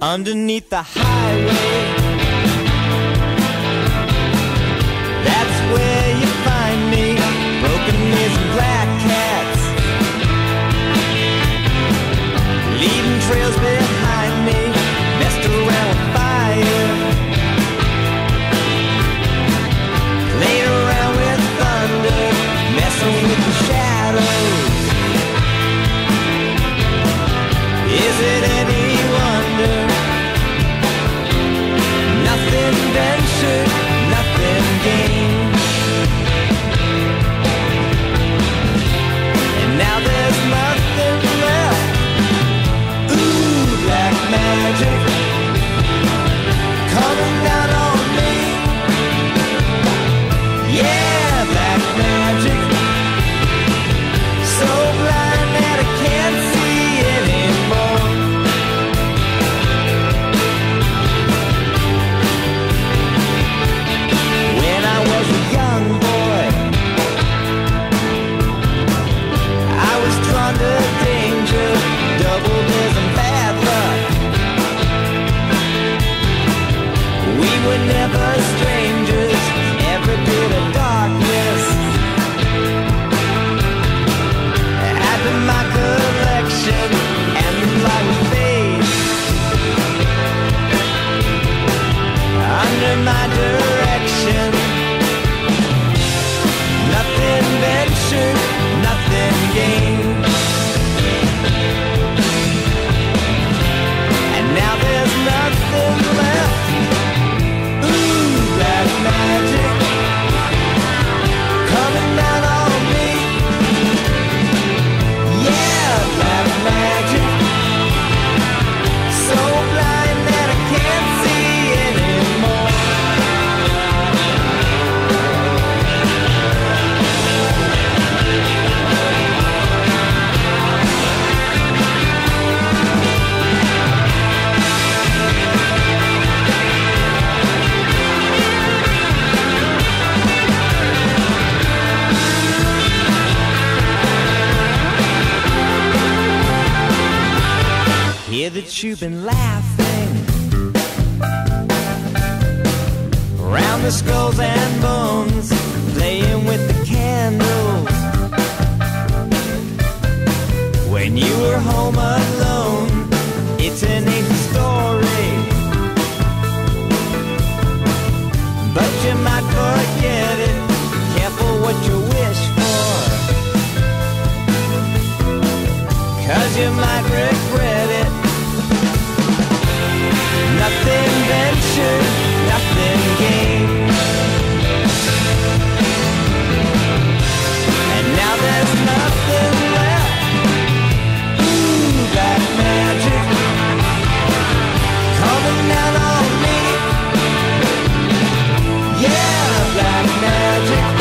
underneath the highway. never you've been laughing. Around the skulls and bones Playing with the candles. When you were home alone It's an empty story. But you might forget it Careful what you wish for. Cause you might regret it. Take